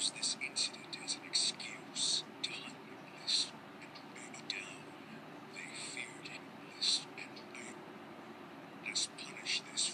use this incident as an excuse to hunt Norlis and Meg down. They feared him, Lys and Meg. must punish this